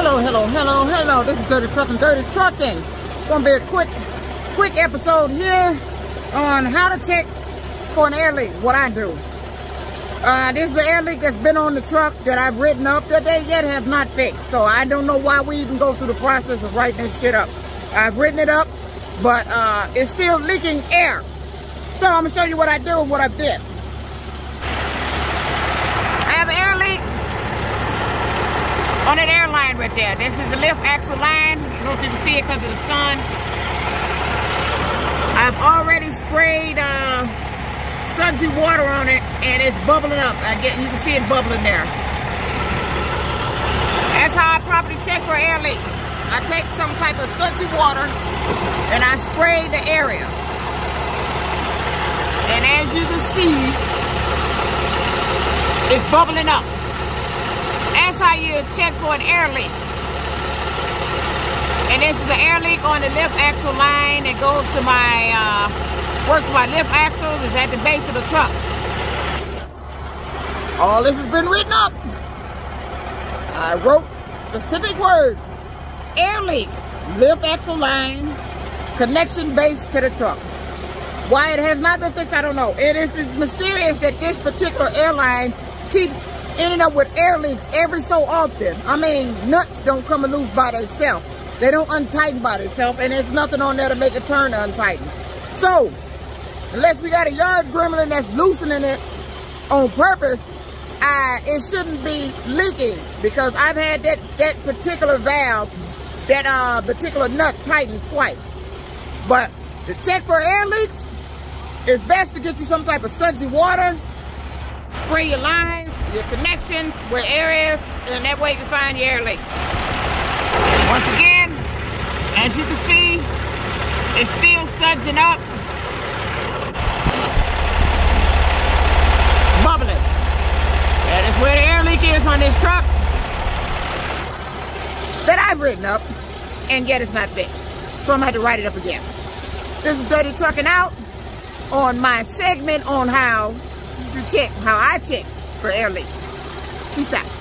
Hello, hello, hello, hello. This is Dirty Truckn, Dirty Truckn. It's gonna be a quick, quick episode here on how to check for an air leak. What I do. Uh, this is an air leak that's been on the truck that I've written up that they yet have not fixed. So I don't know why we even go through the process of writing this shit up. I've written it up, but uh, it's still leaking air. So I'm gonna show you what I do and what I did. I have an air leak on that airline right there. This is the lift axle line. I don't know if you can see it because of the sun. I've already sprayed uh, sudsy water on it and it's bubbling up. I get you can see it bubbling there. That's how I properly check for air leak. I take some type of sudsy water and I spray the area. And as you can see, it's bubbling up. That's how you check for an air leak. And this is an air leak on the lift axle line that goes to my, uh, works my lift axle, is at the base of the truck. All this has been written up. I wrote specific words. Air leak, lift axle line, connection base to the truck. Why it has not been fixed, I don't know. It is mysterious that this particular airline keeps ending up with air leaks every so often. I mean, nuts don't come loose by themselves. They don't untighten by themselves, and there's nothing on there to make it turn to untighten. So, unless we got a yard gremlin that's loosening it on purpose, uh, it shouldn't be leaking because I've had that, that particular valve, that uh, particular nut tightened twice. But to check for air leaks, it's best to get you some type of sudsy water, spray your lines, your connections, where air is, and that way you can find your air leaks. Once again, as you can see, it's still sudsing up. Bubbling. That is where the air leak is on this truck that I've written up, and yet it's not fixed. So I'm gonna have to write it up again. This is Dirty Truckn Out on my segment on how to check, how I check for air leaks. Peace out.